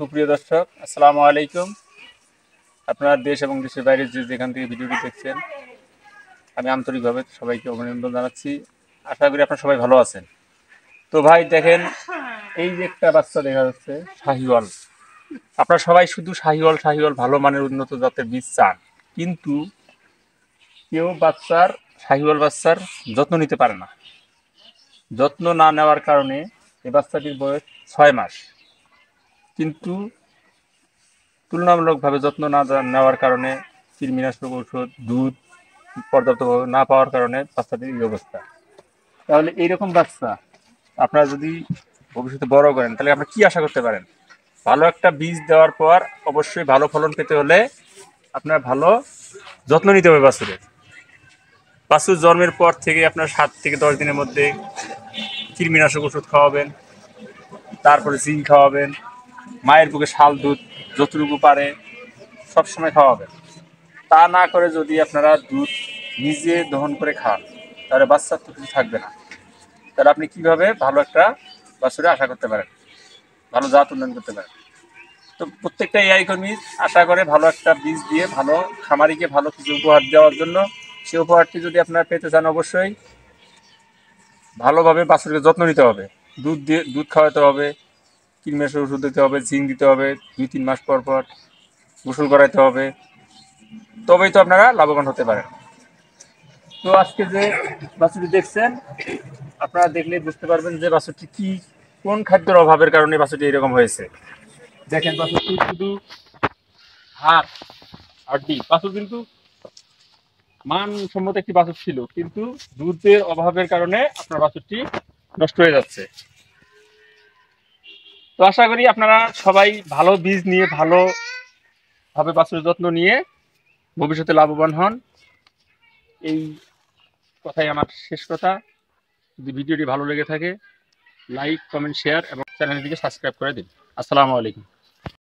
সুপ্রিয় দর্শক, আসসালামু আলাইকুম। আপনারা দেশ এবং দেশের বাইরে যে যেখান থেকে ভিডিওটি দেখছেন, আমি আন্তরিকভাবে সবাইকে অভিনন্দন জানাচ্ছি। আশা করি আপনারা সবাই ভালো আছেন। তো ভাই, দেখেন, এই যে একটা বাচ্চা দেখা যাচ্ছে, শাহিওয়াল। আপনারা সবাই শুধু শাহিওয়াল শাহিওয়াল ভালো মানের উন্নত জাতের বীজ চান, কিন্তু কেউ বাচ্চার, শাহিওয়াল বাচ্চার যত্ন নিতে পারে না। যত্ন না নেওয়ার কারণে এই বাচ্চাটির বয়স ছয় মাস। কিন্তু তুলনামূলকভাবে যত্ন না নেওয়ার কারণে কৃমিনাশক ঔষধ, দুধ পর্যাপ্তভাবে না পাওয়ার কারণে বাচ্চাটির এই অবস্থা। তাহলে এইরকম বাচ্চা আপনারা যদি ভবিষ্যতে বড় করেন, তাহলে আপনারা কি আশা করতে পারেন? ভালো একটা বীজ দেওয়ার পর অবশ্যই ভালো ফলন পেতে হলে আপনার ভালো যত্ন নিতে হবে বাছুরের। বাছুর জন্মের পর থেকে আপনার সাত থেকে দশ দিনের মধ্যে কৃমিনাশক ওষুধ খাওয়াবেন, তারপরে জিঙ্ক খাওয়াবেন মায়ের বুকে শাল, দুধ যতটুকু পারে সবসময় খাওয়াবেন। তা না করে যদি আপনারা দুধ নিজে দহন করে খান, তাহলে বাচ্চার তো কিছু থাকবে না। তাহলে আপনি কীভাবে ভালো একটা বাছুরে আশা করতে পারেন? ভালো জাত উন্নয়ন করতে পারেন? তো প্রত্যেকটা এআই কর্মী আশা করে ভালো একটা বীজ দিয়ে, ভালো খামারিকে ভালো কিছু উপহার দেওয়ার জন্য সেই উপহারটি যদি আপনারা পেতে চান অবশ্যই ভালোভাবে বাছুরকে যত্ন নিতে হবে। দুধ দিয়ে, দুধ খাওয়াতে হবে কীটনাশক ওষুধ দিতে হবে জিঙ্ক দিতে হবে, দুই তিন মাস পর পর গোসল করাইতে হবে। তবেই তো আপনারা লাভবান হতে পারেন। তো আজকে যে বাছুরটি দেখছেন, আপনারা দেখলে বুঝতে পারবেন যে বাছুরটি কি, কোন খাদ্যের অভাবের কারণে বাছুরটি এরকম হয়েছে। দেখেন বাছুরটি শুধু হাত হাড্ডি বাছুর কিন্তু মানসম্মত একটি বাছুর ছিল, কিন্তু দুধের অভাবের কারণে আপনার বাছুরটি নষ্ট হয়ে যাচ্ছে। তো আশা করি আপনারা সবাই ভালো বীজ নিয়ে ভালো ভাবে বাছুরের যত্ন নিয়ে ভবিষ্যতে লাভবান হন। এই কথাই আমার শেষ কথা। যদি ভিডিওটি ভালো লেগে থাকে, লাইক, কমেন্ট, শেয়ার এবং চ্যানেলটিকে সাবস্ক্রাইব করে দিন। আসসালামু আলাইকুম।